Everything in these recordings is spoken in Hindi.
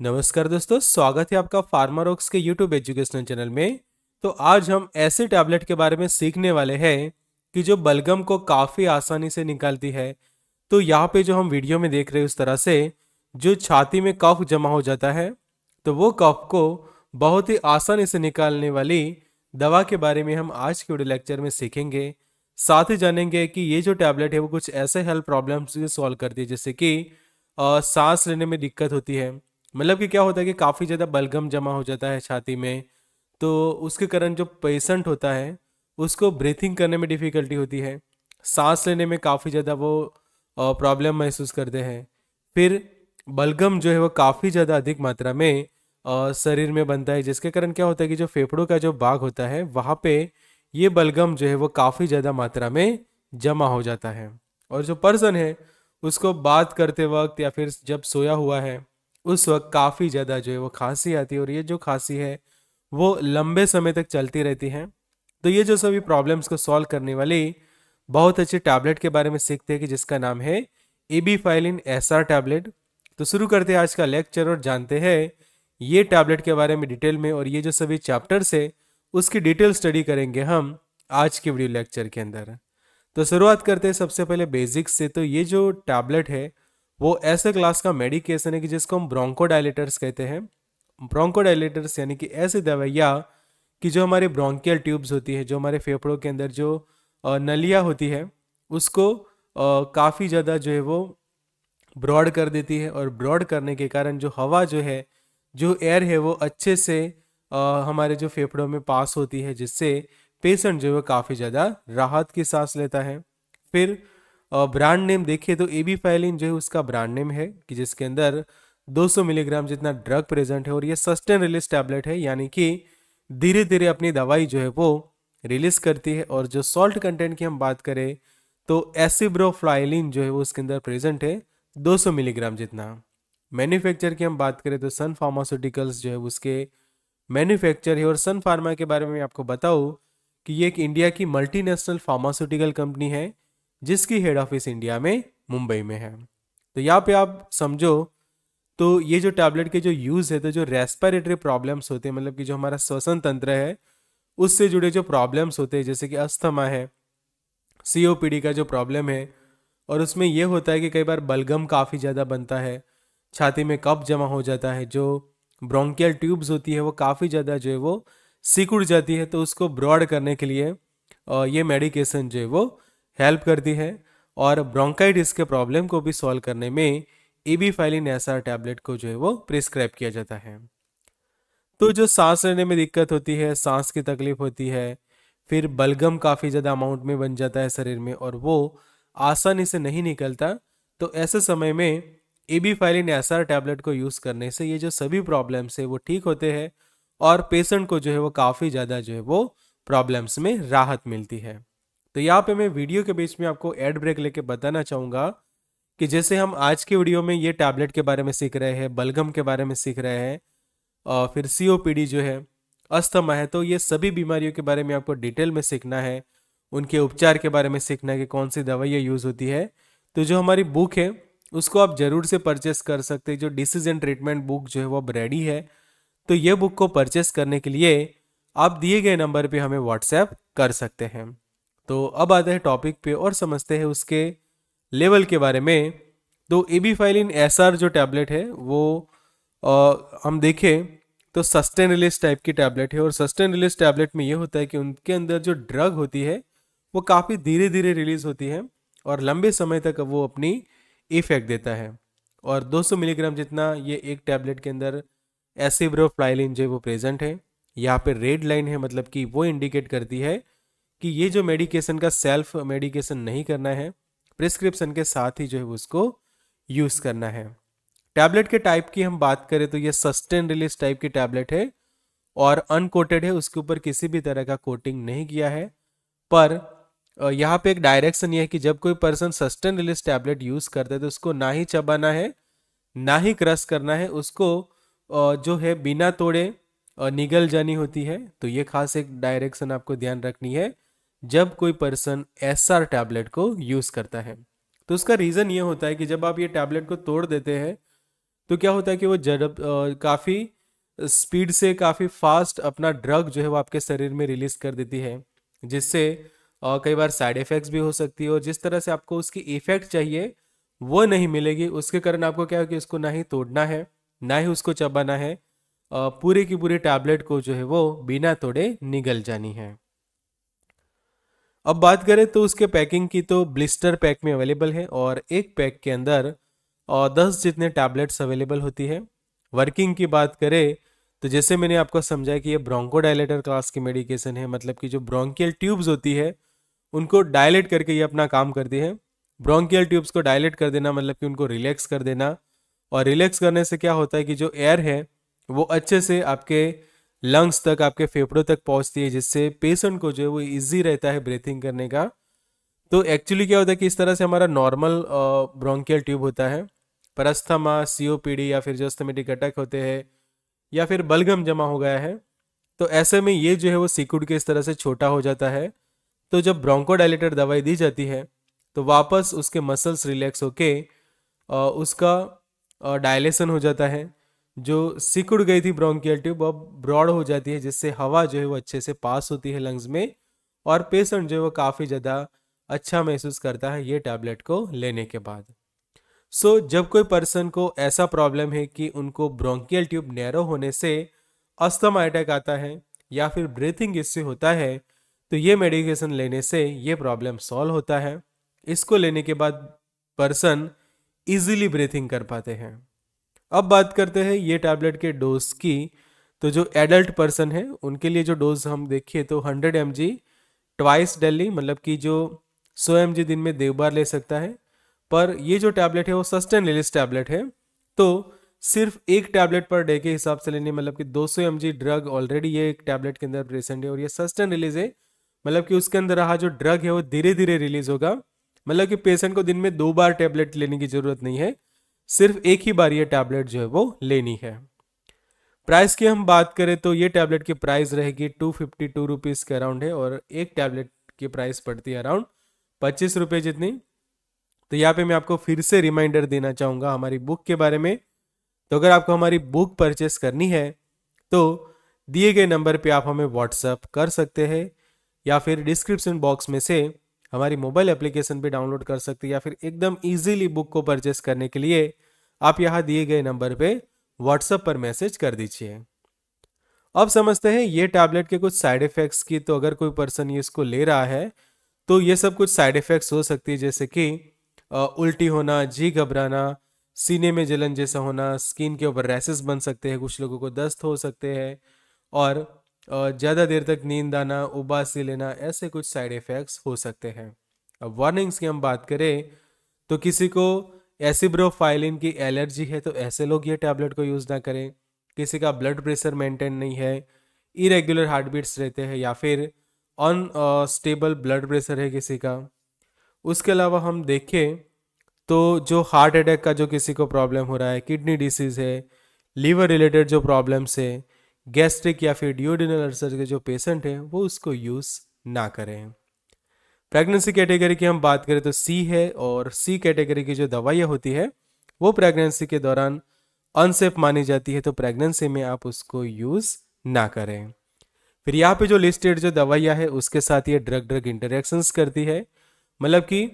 नमस्कार दोस्तों, स्वागत है आपका फार्मारोक्स के यूट्यूब एजुकेशनल चैनल में। तो आज हम ऐसे टैबलेट के बारे में सीखने वाले हैं कि जो बलगम को काफ़ी आसानी से निकालती है। तो यहाँ पे जो हम वीडियो में देख रहे हैं उस तरह से, जो छाती में कफ जमा हो जाता है तो वो कफ को बहुत ही आसानी से निकालने वाली दवा के बारे में हम आज के वीडियो लेक्चर में सीखेंगे। साथ ही जानेंगे कि ये जो टैबलेट है, वो कुछ ऐसे हेल्थ प्रॉब्लम्स सॉल्व करती है, जैसे कि सांस लेने में दिक्कत होती है। मतलब कि क्या होता है कि काफ़ी ज़्यादा बलगम जमा हो जाता है छाती में तो उसके कारण जो पेशेंट होता है, उसको ब्रीथिंग करने में डिफ़िकल्टी होती है। सांस लेने में काफ़ी ज़्यादा वो प्रॉब्लम महसूस करते हैं। फिर बलगम जो है वो काफ़ी ज़्यादा अधिक मात्रा में शरीर में बनता है, जिसके कारण क्या होता है कि जो फेफड़ों का जो बाग होता है, वहाँ पे ये बलगम जो है वो काफ़ी ज़्यादा मात्रा में जमा हो जाता है। और जो पर्सन है, उसको बात करते वक्त या फिर जब सोया हुआ है उस वक्त काफ़ी ज़्यादा जो है वो खांसी आती है और ये जो खांसी है, वो लंबे समय तक चलती रहती है। तो ये जो सभी प्रॉब्लम्स को सॉल्व करने वाली बहुत अच्छी टैबलेट के बारे में सीखते हैं कि जिसका नाम है A B phylline S R tablet तो शुरू करते हैं आज का लेक्चर और जानते हैं ये टैबलेट के बारे में डिटेल में और ये जो सभी चैप्टर्स है, उसकी डिटेल स्टडी करेंगे हम आज के वीडियो लेक्चर के अंदर। तो शुरुआत करते हैं सबसे पहले बेसिक्स से। तो ये जो टैबलेट है वो ऐसे क्लास का मेडिकेशन है कि जिसको हम ब्रोंकोडाइलेटर्स कहते हैं। ब्रोंकोडाइलेटर्स यानी कि ऐसी दवाइयाँ कि जो हमारे ब्रोंकियल ट्यूब्स होती है जो हमारे फेफड़ों के अंदर जो नलिया होती है उसको काफ़ी ज़्यादा जो है वो ब्रॉड कर देती है और ब्रॉड करने के कारण जो हवा जो है जो एयर है वो अच्छे से आ, हमारे जो फेफड़ों में पास होती है जिससे पेशेंट जो है काफ़ी ज़्यादा राहत की सांस लेता है। फिर ब्रांड नेम देखिए तो ए बी फाइलिन जो है उसका ब्रांड नेम है कि जिसके अंदर 200 मिलीग्राम जितना ड्रग प्रेजेंट है और ये सस्टेन रिलीज़ टैबलेट है, यानी कि धीरे धीरे अपनी दवाई जो है वो रिलीज़ करती है। और जो सॉल्ट कंटेंट की हम बात करें तो एसिब्रोफ्लाइलिन जो है वो उसके अंदर प्रेजेंट है 200 मिलीग्राम जितना। मैन्युफैक्चर की हम बात करें तो सन फार्मास्यूटिकल्स जो है उसके मैन्युफैक्चर है। और सन फार्मा के बारे में आपको बताऊँ कि ये एक इंडिया की मल्टीनेशनल फार्मास्यूटिकल कंपनी है। जिसकी हेड ऑफ़िस इंडिया में मुंबई में है। तो यहाँ पे आप समझो तो ये जो टैबलेट के जो यूज़ है तो जो रेस्पिरेटरी प्रॉब्लम्स होते हैं मतलब कि जो हमारा श्वसन तंत्र है, उससे जुड़े जो प्रॉब्लम्स होते हैं, जैसे कि अस्थमा है सीओपीडी का जो प्रॉब्लम है, और उसमें यह होता है कि कई बार बलगम काफ़ी ज़्यादा बनता है, छाती में कप जमा हो जाता है, जो ब्रोंकियल ट्यूब्स होती है, वो काफ़ी ज़्यादा जो है वो सिकुड़ जाती है तो उसको ब्रॉड करने के लिए ये मेडिकेशन जो है वो हेल्प करती है और ब्रोंकाइटिस के प्रॉब्लम को भी सॉल्व करने में A B phylline R tablet को जो है वो प्रिस्क्राइब किया जाता है। तो जो सांस लेने में दिक्कत होती है, सांस की तकलीफ़ होती है, फिर बलगम काफ़ी ज़्यादा अमाउंट में बन जाता है शरीर में और वो आसानी से नहीं निकलता तो ऐसे समय में A B phylline S R tablet को यूज़ करने से ये जो सभी प्रॉब्लम्स है वो ठीक होते हैं और पेशेंट को जो है वो काफ़ी ज़्यादा जो है वो प्रॉब्लम्स में राहत मिलती है। तो यहाँ पे मैं वीडियो के बीच में आपको एड ब्रेक लेके बताना चाहूँगा कि जैसे हम आज के वीडियो में ये टैबलेट के बारे में सीख रहे हैं, बलगम के बारे में सीख रहे हैं और फिर सीओपीडी जो है, अस्थमा है तो ये सभी बीमारियों के बारे में आपको डिटेल में सीखना है, उनके उपचार के बारे में सीखना है कि कौन सी दवाइयाँ यूज़ होती है। तो जो हमारी बुक है, उसको आप ज़रूर से परचेस कर सकते हैं, जो डिसीज एंड ट्रीटमेंट बुक जो है वो अब रेडी है। तो ये बुक को परचेस करने के लिए आप दिए गए नंबर पे हमें व्हाट्सएप कर सकते हैं। तो अब आते हैं टॉपिक पे और समझते हैं उसके लेवल के बारे में। तो A B phylline S R जो टैबलेट है वो आ, हम देखें तो सस्टेन रिलीज़ टाइप की टैबलेट है और सस्टेन रिलीज़ टैबलेट में ये होता है कि उनके अंदर जो ड्रग होती है वो काफ़ी धीरे धीरे रिलीज़ होती है और लंबे समय तक वो अपनी इफ़ेक्ट देता है। और 200 मिलीग्राम जितना ये एक टैबलेट के अंदर एसिब्रोफ्लाइलिन जो वो प्रेजेंट है। यहाँ पे रेड लाइन है मतलब कि वो इंडिकेट करती है कि ये जो मेडिकेशन का सेल्फ मेडिकेशन नहीं करना है प्रिस्क्रिप्शन के साथ ही जो है उसको यूज़ करना है। टैबलेट के टाइप की हम बात करें तो ये सस्टेन रिलीज़ टाइप की टैबलेट है और अनकोटेड है, उसके ऊपर किसी भी तरह का कोटिंग नहीं किया है। पर यहाँ पे एक डायरेक्शन ये है कि जब कोई person sustain release tablet use करता है तो उसको ना ही चबाना है, ना ही क्रश करना है, उसको जो है बिना तोड़े निगल जानी होती है। तो ये खास एक डायरेक्शन आपको ध्यान रखनी है। जब कोई पर्सन एस आर टैबलेट को यूज़ करता है। तो उसका रीज़न ये होता है कि जब आप ये टैबलेट को तोड़ देते हैं तो क्या होता है कि वो जड़ काफ़ी स्पीड से काफ़ी फास्ट अपना ड्रग जो है वो आपके शरीर में रिलीज़ कर देती है। जिससे कई बार साइड इफ़ेक्ट्स भी हो सकती है और जिस तरह से आपको उसकी इफ़ेक्ट चाहिए, वो नहीं मिलेगी। उसके कारण आपको क्या है कि उसको ना ही तोड़ना है, ना ही उसको चबाना है। पूरे की पूरी टैबलेट को जो है वो बिना तोड़े निगल जानी है। अब बात करें तो उसके पैकिंग की तो ब्लिस्टर पैक में अवेलेबल है और एक पैक के अंदर और दस जितने टैबलेट्स अवेलेबल होती है। वर्किंग की बात करें तो जैसे मैंने आपको समझाया कि ये ब्रोंकोडाइलेटर क्लास की मेडिकेशन है मतलब कि जो ब्रोंकियल ट्यूब्स होती है, उनको डायलेट करके ये अपना काम करती है। ब्रोंकियल ट्यूब्स को डायलेट कर देना मतलब कि उनको रिलैक्स कर देना और रिलैक्स करने से क्या होता है कि जो एयर है, वो अच्छे से आपके लंग्स तक, आपके फेफड़ों तक पहुँचती है, जिससे पेशेंट को जो है वो इजी रहता है ब्रीथिंग करने का। तो एक्चुअली क्या होता है कि इस तरह से हमारा नॉर्मल ब्रोंकियल ट्यूब होता है। परस्थमा सीओपीडी या फिर जो अटैक होते हैं, या फिर बलगम जमा हो गया है तो ऐसे में ये जो है वो सिकुड़ के इस तरह से छोटा हो जाता है। तो जब ब्रोंकोडाइलेटर दवाई दी जाती है तो वापस उसके मसल्स रिलैक्स होके उसका डायलेशन हो जाता है। जो सिकुड़ गई थी ब्रोंकियल ट्यूब अब ब्रॉड हो जाती है जिससे हवा जो है वो अच्छे से पास होती है लंग्स में और पेशेंट जो है वो काफ़ी ज़्यादा अच्छा महसूस करता है ये टैबलेट को लेने के बाद। सो so, जब कोई पर्सन को ऐसा प्रॉब्लम है कि उनको ब्रोंकियल ट्यूब नैरो होने से अस्थमा अटैक आता है या फिर ब्रीथिंग इससे होता है तो ये मेडिकेशन लेने से ये प्रॉब्लम सॉल्व होता है। इसको लेने के बाद पर्सन इजीली ब्रीथिंग कर पाते हैं। अब बात करते हैं ये टैबलेट के डोज की। तो जो एडल्ट पर्सन है, उनके लिए जो डोज हम देखिए तो 100 एम जी ट्वाइस डेली मतलब कि जो 100 एम जी दिन में देव बार ले सकता है। पर ये जो टैबलेट है, वो सस्टेन रिलीज़ टैबलेट है। तो सिर्फ़ एक टैबलेट पर डे के हिसाब से लेने मतलब कि 200 सौ ड्रग ऑलरेडी ये एक टैबलेट के अंदर प्रेजेंट है और ये सस्टेन रिलीज़ है। मतलब कि उसके अंदर रहा जो ड्रग है, वो धीरे धीरे रिलीज़ होगा। मतलब कि पेशेंट को दिन में दो बार टैबलेट लेने की ज़रूरत नहीं है। सिर्फ़ एक ही बार ये टैबलेट जो है वो लेनी है। प्राइस की हम बात करें तो ये टैबलेट की प्राइस रहेगी टू फिफ्टी टू रुपीज़ के अराउंड है और एक टैबलेट की प्राइस पड़ती है अराउंड पच्चीस रुपये जितनी। तो यहाँ पे मैं आपको फिर से रिमाइंडर देना चाहूँगा हमारी बुक के बारे में। तो अगर आपको हमारी बुक परचेस करनी है तो दिए गए नंबर पे आप हमें व्हाट्सअप कर सकते हैं या फिर डिस्क्रिप्शन बॉक्स में से हमारी मोबाइल एप्लीकेशन पे डाउनलोड कर सकते हैं या फिर एकदम इजीली बुक को परचेस करने के लिए आप यहाँ दिए गए नंबर पे व्हाट्सएप पर मैसेज कर दीजिए। अब समझते हैं, ये टैबलेट के कुछ साइड इफ़ेक्ट्स की तो अगर कोई पर्सन ये इसको ले रहा है तो ये सब कुछ साइड इफ़ेक्ट्स हो सकती है, जैसे कि उल्टी होना, जी घबराना, सीने में जलन जैसा होना स्किन के ऊपर रैसेस बन सकते हैं, कुछ लोगों को दस्त हो सकते हैं, और ज़्यादा देर तक नींद आना, उबासी लेना, ऐसे कुछ साइड इफ़ेक्ट्स हो सकते हैं। अब वार्निंग्स की हम बात करें तो किसी को एसिब्रोफाइलिन की एलर्जी है तो ऐसे लोग ये टैबलेट को यूज़ ना करें। किसी का ब्लड प्रेशर मेंटेन नहीं है इरेगुलर हार्ट बीट्स रहते हैं, या फिर अनस्टेबल ब्लड प्रेशर है किसी का। उसके अलावा हम देखें तो जो हार्ट अटैक का जो किसी को प्रॉब्लम हो रहा है किडनी डिसीज़ है लीवर रिलेटेड जो प्रॉब्लम्स है गैस्ट्रिक या फिर डिओडिनल अल्सर के जो पेशेंट हैं, वो उसको यूज़ ना करें। प्रेगनेंसी कैटेगरी की हम बात करें तो सी है और सी कैटेगरी की जो दवाइयाँ होती है, वो प्रेगनेंसी के दौरान अनसेफ मानी जाती है तो प्रेगनेंसी में आप उसको यूज़ ना करें। फिर यहाँ पे जो लिस्टेड जो दवाइयाँ है, उसके साथ ये ड्रग ड्रग इंटरेक्शंस करती है। मतलब कि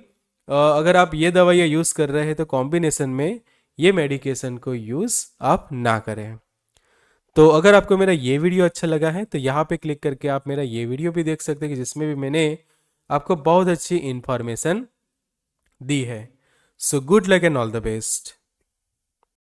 अगर आप ये दवाइयाँ यूज़ कर रहे हैं तो कॉम्बिनेशन में ये मेडिकेशन को यूज़ आप ना करें। तो अगर आपको मेरा ये वीडियो अच्छा लगा है तो यहाँ पे क्लिक करके आप मेरा ये वीडियो भी देख सकते हैं जिसमें भी मैंने आपको बहुत अच्छी इंफॉर्मेशन दी है। So good luck and all the best